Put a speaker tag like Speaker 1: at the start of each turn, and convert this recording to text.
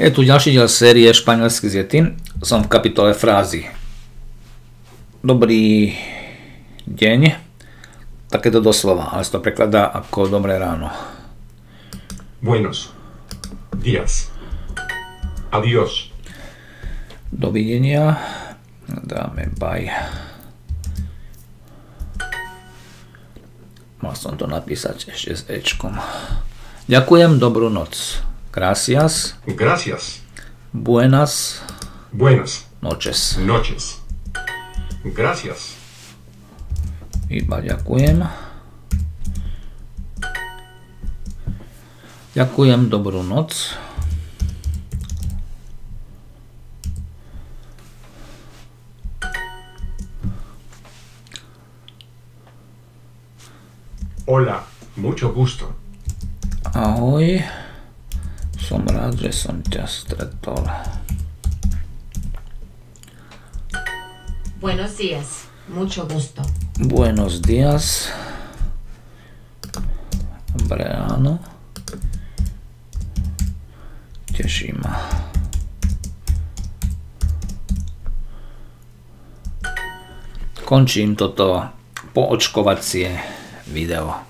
Speaker 1: Je tu ďalší diel série Španielsky z Jety. Som v kapitole frázy. Dobrý deň. Takéto doslova, ale sa to prekladá ako dobré ráno.
Speaker 2: Buenos días. Adiós.
Speaker 1: Dovidenia. Dáme bye. Mal som to napísať ešte s Ečkom. Ďakujem, dobrú noc. Gracias.
Speaker 2: Gracias.
Speaker 1: Buenas
Speaker 2: Buenas
Speaker 1: noches.
Speaker 2: noches. Gracias.
Speaker 1: Iba ďakujem. Ďakujem, dobrú noc.
Speaker 2: Hola, mucho gusto.
Speaker 1: Ahoj. Som rád, že som ťa stretol.
Speaker 3: Buenos días, mucho gusto.
Speaker 1: Buenos días. Dobré ráno. Teší ma. Končím toto poočkovacie video.